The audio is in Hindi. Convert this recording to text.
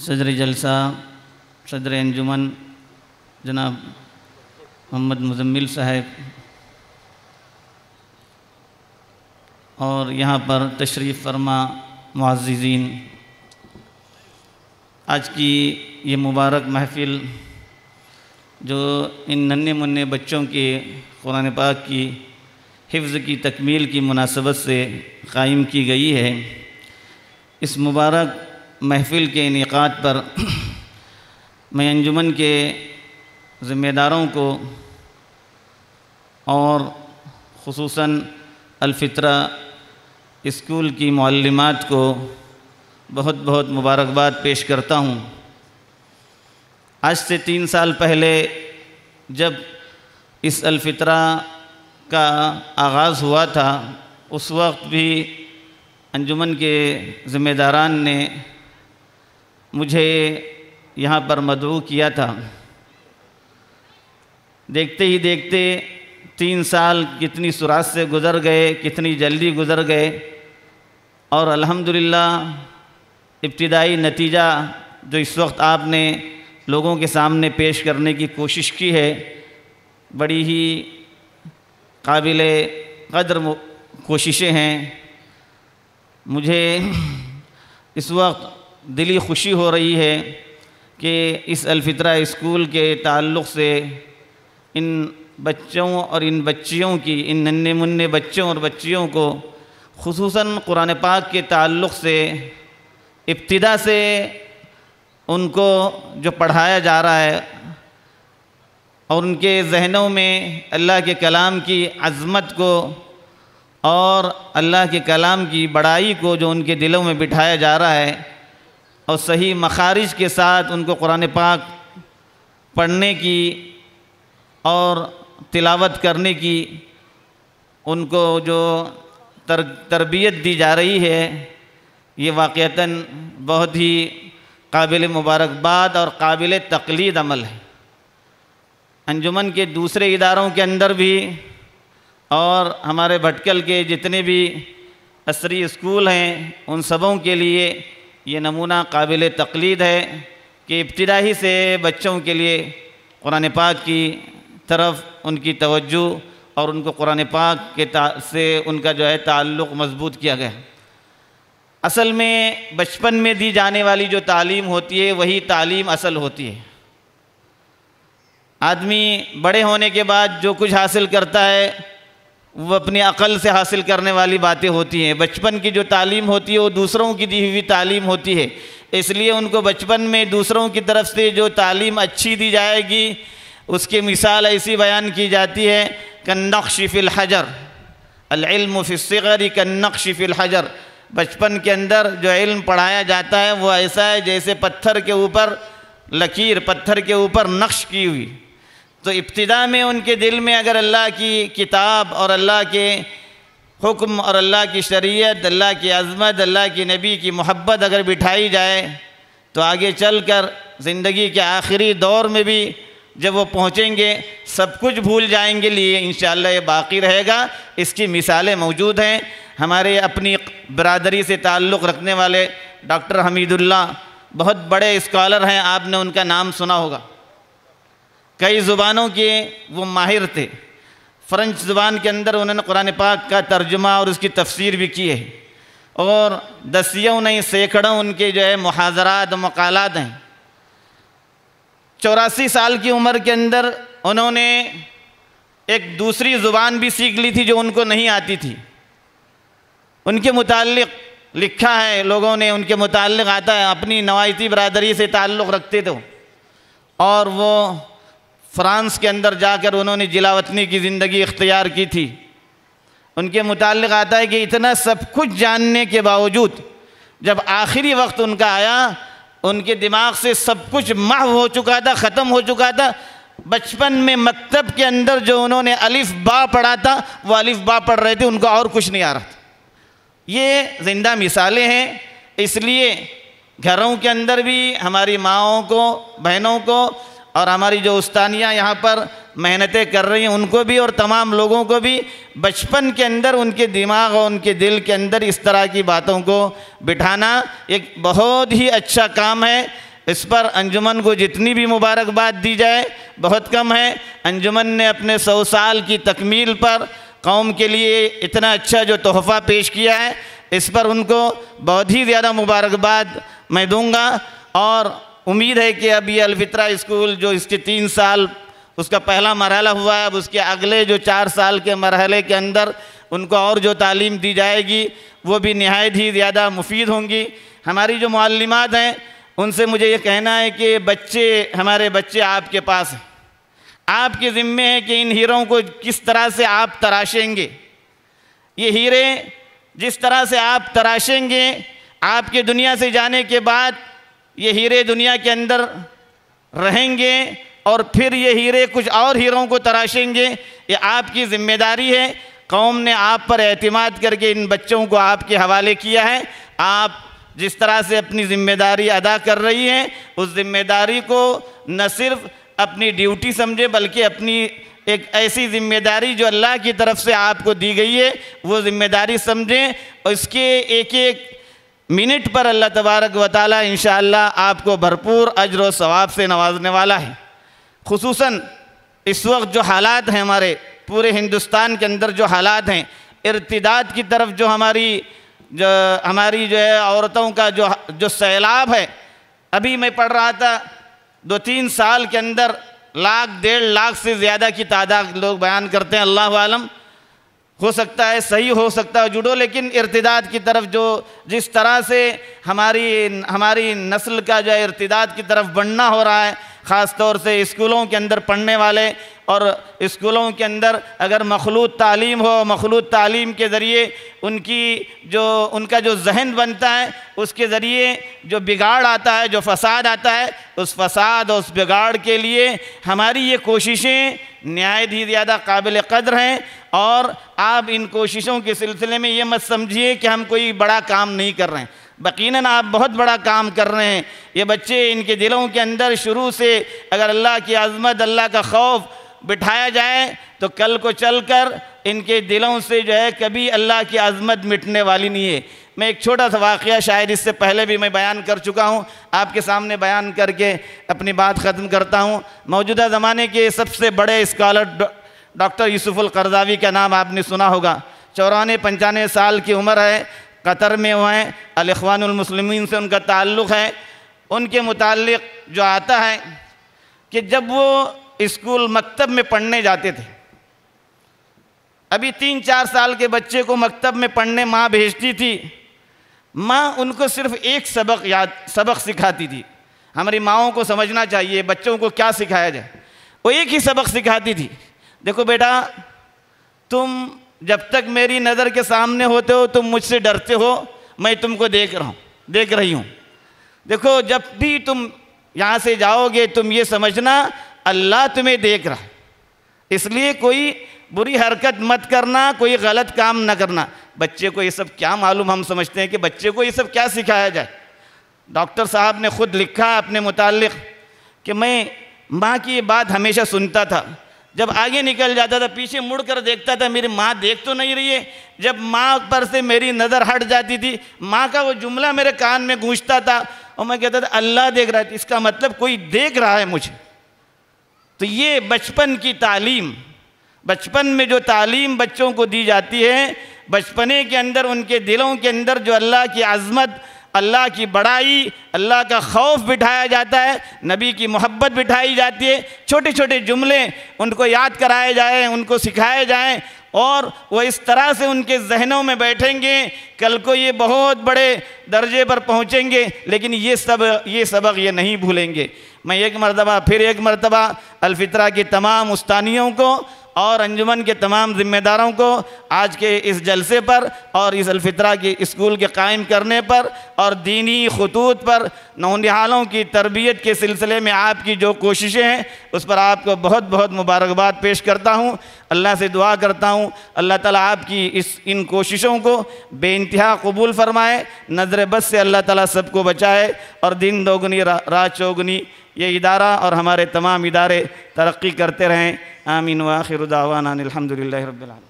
सदर जलसा, सदर अंजुमन, जनाब मोहम्मद मुजम्मिल साहब। और यहाँ पर तशरीफ़ फरमा मुआज़ीन आज की ये मुबारक महफ़िल जो इन नन्हे मुन्ने बच्चों के कुरान पाक की हिफ्ज़ की तकमील की मुनासबत से कायम की गई है, इस मुबारक महफ़िल के इनका पर मैं अंजुमन के ज़िम्मेदारों को और खसूस अलफ़ित्रा स्कूल की मालूमात को बहुत बहुत मुबारकबाद पेश करता हूँ। आज से तीन साल पहले जब इस अलफ़ित्रा का आगाज़ हुआ था, उस वक्त भी अंजुमन के ज़िम्मेदारान ने मुझे यहाँ पर मदऊ किया था। देखते ही देखते तीन साल कितनी सुरात से गुज़र गए, कितनी जल्दी गुज़र गए और अल्हम्दुलिल्लाह इब्तदाई नतीजा जो इस वक्त आपने लोगों के सामने पेश करने की कोशिश की है, बड़ी ही काबिल कदर कोशिशें हैं। मुझे इस वक्त दिली खुशी हो रही है कि इस अलफ़ित्रा स्कूल के ताल्लुक़ से इन बच्चों और इन बच्चियों की, इन नन्हे मुन्ने बच्चों और बच्चियों को खसूस कुरान पाक के ताल्लुक़ से, इब्तदा से उनको जो पढ़ाया जा रहा है और उनके जहनों में अल्लाह के कलाम की अज़मत को और अल्लाह के कलाम की बड़ाई को जो उनके दिलों में बिठाया जा रहा है और सही मखारिज के साथ उनको कुरान पाक पढ़ने की और तिलावत करने की उनको जो तर, तरबियत दी जा रही है, ये वाक़ता बहुत ही काबिल मुबारकबाद और काबिल तकलीद अमल है। अंजुमन के दूसरे इदारों के अंदर भी और हमारे भटकल के जितने भी असरी स्कूल हैं, उन सबों के लिए ये नमूना काबिल तकलीद है कि इब्तदाही से बच्चों के लिए कुरान पाक की तरफ़ उनकी तवज्जो और उनको कुरान पाक के से उनका जो है ताल्लुक़ मज़बूत किया गया असल में बचपन में दी जाने वाली जो तालीम होती है, वही तालीम असल होती है। आदमी बड़े होने के बाद जो कुछ हासिल करता है वो अपनी अक़ल से हासिल करने वाली बातें होती हैं। बचपन की जो तालीम होती है, वो दूसरों की दी हुई तालीम होती है। इसलिए उनको बचपन में दूसरों की तरफ़ से जो तालीम अच्छी दी जाएगी, उसकी मिसाल ऐसी बयान की जाती है, कन्नक्श फ़िल हजर अलम फ़िसगरी कन्नक्श फ़िल हजर। बचपन के अंदर जो इल्म पढ़ाया जाता है, वो ऐसा है जैसे पत्थर के ऊपर लकीर, पत्थर के ऊपर नक्श की हुई। तो इब्तदा में उनके दिल में अगर अल्लाह की किताब और अल्लाह के हुक्म और अल्लाह की शरीयत, अल्लाह की अज़मत, अल्लाह की नबी की मोहब्बत अगर बिठाई जाए तो आगे चल कर ज़िंदगी के आखिरी दौर में भी जब वो पहुँचेंगे, सब कुछ भूल जाएँगे लिए इन ये बाकी रहेगा। इसकी मिसालें मौजूद हैं। हमारे अपनी बरदरी से ताल्लुक़ रखने वाले डॉक्टर हमीदुल्ला बहुत बड़े स्कॉलर हैं, आपने उनका नाम सुना होगा। कई ज़ुबानों के वो माहिर थे। फ़्रेंच ज़ुबान के अंदर उन्होंने कुरान पाक का तर्जुमा और उसकी तफसीर भी की है। और दसियों नहीं, सैकड़ों उनके जो है मुहाजरात, मकालत हैं। चौरासी साल की उम्र के अंदर उन्होंने एक दूसरी ज़ुबान भी सीख ली थी जो उनको नहीं आती थी। उनके मुतालिक लिखा है, लोगों ने उनके मुतालिक आता है, अपनी नवायती बरदरी से ताल्लुक़ रखते थे और वो फ्रांस के अंदर जाकर उन्होंने जिलावतनी की ज़िंदगी इख्तियार की थी। उनके मुतालिक आता है कि इतना सब कुछ जानने के बावजूद जब आखिरी वक्त उनका आया, उनके दिमाग से सब कुछ माह हो चुका था, ख़त्म हो चुका था। बचपन में मकतब के अंदर जो उन्होंने अलिफ बा पढ़ा था, वो अलिफ बा पढ़ रहे थे, उनको और कुछ नहीं आ रहा था। ये ज़िंदा मिसालें हैं, इसलिए घरों के अंदर भी, हमारी माओं को, बहनों को और हमारी जो उस्तानियाँ यहाँ पर मेहनतें कर रही हैं, उनको भी और तमाम लोगों को भी बचपन के अंदर उनके दिमाग और उनके दिल के अंदर इस तरह की बातों को बिठाना एक बहुत ही अच्छा काम है। इस पर अंजुमन को जितनी भी मुबारकबाद दी जाए, बहुत कम है। अंजुमन ने अपने सौ साल की तकमील पर कौम के लिए इतना अच्छा जो तोहफ़ा पेश किया है, इस पर उनको बहुत ही ज़्यादा मुबारकबाद मैं दूँगा। और उम्मीद है कि अब ये अलफित्रा स्कूल, जो इसके तीन साल, उसका पहला मरहला हुआ है, अब उसके अगले जो चार साल के मरहले के अंदर उनको और जो तालीम दी जाएगी, वो भी नहायत ही ज़्यादा मुफीद होंगी। हमारी जो मालूमत हैं, उनसे मुझे ये कहना है कि बच्चे, हमारे बच्चे आपके पास हैं। आपके ज़िम्मे है कि इन हीरों को किस तरह से आप तराशेंगे। ये हीरे, जिस तरह से आप तराशेंगे, आपके दुनिया से जाने के बाद ये हीरे दुनिया के अंदर रहेंगे और फिर ये हीरे कुछ और हीरों को तराशेंगे। ये आपकी ज़िम्मेदारी है। कौम ने आप पर एतमाद करके इन बच्चों को आपके हवाले किया है। आप जिस तरह से अपनी ज़िम्मेदारी अदा कर रही हैं, उस ज़िम्मेदारी को न सिर्फ़ अपनी ड्यूटी समझे, बल्कि अपनी एक ऐसी ज़िम्मेदारी जो अल्लाह की तरफ़ से आपको दी गई है, वो ज़िम्मेदारी समझें। और इसके एक एक मिनट पर अल्लाह तबारक व ताली इन आपको भरपूर अजर सवाब से नवाजने वाला है। खसूस इस वक्त जो हालात हैं हमारे, पूरे हिंदुस्तान के अंदर जो हालात हैं, इर्तदाद की तरफ़ जो हमारी जो हमारी जो है औरतों का जो जो सैलाब है, अभी मैं पढ़ रहा था दो तीन साल के अंदर लाख, डेढ़ लाख से ज़्यादा की तादाद लोग बयान करते हैं, अल्लाह आलम। हो सकता है, सही हो सकता है जुड़ो, लेकिन इर्तदाद की तरफ़ जो, जिस तरह से हमारी हमारी नस्ल का जो है इर्तदाद की तरफ़ बढ़ना हो रहा है ख़ास तौर से स्कूलों के अंदर पढ़ने वाले और स्कूलों के अंदर अगर मखलूत तालीम हो, मखलूत तालीम के ज़रिए उनकी जो, उनका जो जहन बनता है, उसके ज़रिए जो बिगाड़ आता है, जो फसाद आता है, उस फसाद और उस बिगाड़ के लिए हमारी ये कोशिशें न्यायत ही ज़्यादा काबिल कदर हैं और आप इन कोशिशों के सिलसिले में ये मत समझिए कि हम कोई बड़ा काम नहीं कर रहे हैं। यकीन आप बहुत बड़ा काम कर रहे हैं। ये बच्चे इनके दिलों के अंदर शुरू से अगर अल्लाह की आज़मत, अल्लाह का खौफ बिठाया जाए तो कल को चल कर इनके दिलों से जो है कभी अल्लाह की आज़मत मिटने वाली नहीं है। मैं एक छोटा सा वाक़ शायद इससे पहले भी मैं बयान कर चुका हूँ। आपके सामने बयान करके अपनी बात ख़त्म करता हूँ। मौजूदा ज़माने के सबसे बड़े स्कॉलर डॉक्टर यूसुफ़ुल करदावी का नाम आपने सुना होगा। चौरानवे, पंचानवे साल की उम्र है। कतर में वो हैं अलखवानमसलमिन से उनका ताल्लुक़ है। उनके मुतालिक जो आता है कि जब वो स्कूल मकतब में पढ़ने जाते थे, अभी तीन चार साल के बच्चे को मकतब में पढ़ने माँ भेजती थी। माँ उनको सिर्फ़ एक सबक याद, सबक सिखाती थी। हमारी माओं को समझना चाहिए, बच्चों को क्या सिखाया जाए। वो एक ही सबक सिखाती थी। देखो बेटा, तुम जब तक मेरी नज़र के सामने होते हो, तुम मुझसे डरते हो, मैं तुमको देख रहा हूँ, देख रही हूँ। देखो, जब भी तुम यहाँ से जाओगे, तुम ये समझना, अल्लाह तुम्हें देख रहा है। इसलिए कोई बुरी हरकत मत करना, कोई गलत काम न करना। बच्चे को ये सब क्या मालूम, हम समझते हैं कि बच्चे को ये सब क्या सिखाया जाए। डॉक्टर साहब ने खुद लिखा अपने मुतालिक कि मैं माँ की ये बात हमेशा सुनता था। जब आगे निकल जाता था, पीछे मुड़ कर देखता था, मेरी माँ देख तो नहीं रही है। जब माँ पर से मेरी नज़र हट जाती थी, माँ का वो जुमला मेरे कान में गूंजता था और मैं कहता था, अल्लाह देख रहा था इसका मतलब कोई देख रहा है मुझे। तो ये बचपन की तालीम, बचपन में जो तालीम बच्चों को दी जाती है, बचपने के अंदर, उनके दिलों के अंदर जो अल्लाह की आज़मत अल्लाह की बड़ाई, अल्लाह का खौफ बिठाया जाता है, नबी की मोहब्बत बिठाई जाती है छोटे छोटे जुमले उनको याद कराए जाएँ, उनको सिखाए जाएँ, और वह इस तरह से उनके जहनों में बैठेंगे, कल को ये बहुत बड़े दर्जे पर पहुँचेंगे, लेकिन ये सब, ये सबक ये नहीं भूलेंगे। मैं एक मरतबा, फिर एक मरतबा, अलफित्रा की तमाम उस्तानियों को और अंजुमन के तमाम ज़िम्मेदारों को आज के इस जलसे पर और इस अलफित्रा की स्कूल के कायम करने पर और दीनी खतूत पर नौनिहालों की तरबियत के सिलसिले में आपकी जो कोशिशें हैं, उस पर आपको बहुत बहुत मुबारकबाद पेश करता हूँ। अल्लाह से दुआ करता हूँ। अल्लाह ताला आपकी इस, इन कोशिशों को बेानतहा कबूल फरमाए। नज़र बस से अल्लाह ताला सबको बचाए और दिन दोगुनी रात चौगुनी ये इदारा और हमारे तमाम इदारे तरक्की करते रहें। आमीन वाखिर दावाना अलहमदिल्ला रबालम